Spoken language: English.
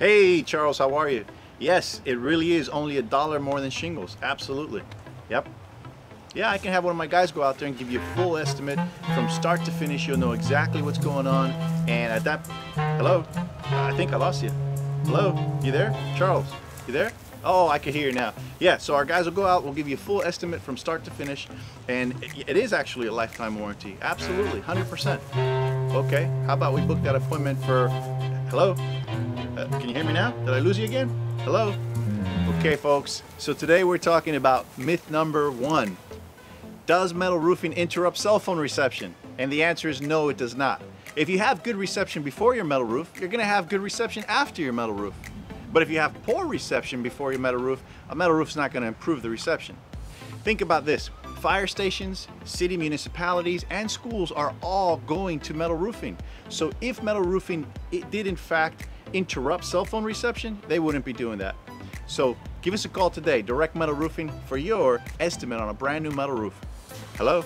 Hey, Charles, how are you? Yes, it really is only a dollar more than shingles. Absolutely. Yep. Yeah, I can have one of my guys go out there and give you a full estimate from start to finish. You'll know exactly what's going on. And at that, hello? I think I lost you. Hello? You there? Charles, you there? Oh, I can hear you now. Yeah, so our guys will go out, we'll give you a full estimate from start to finish, and it is actually a lifetime warranty. Absolutely, 100%. Okay, how about we book that appointment for, hello? Uh, can you hear me now? Did I lose you again? Hello? Okay, folks, so today we're talking about myth number one. Does metal roofing interrupt cell phone reception? And the answer is no, it does not. If you have good reception before your metal roof, you're gonna have good reception after your metal roof. But if you have poor reception before your metal roof, a metal roof is not going to improve the reception. Think about this. Fire stations, city municipalities, and schools are all going to metal roofing. So if metal roofing it did in fact interrupt cell phone reception, they wouldn't be doing that. So give us a call today, Direct Metal Roofing, for your estimate on a brand new metal roof. Hello?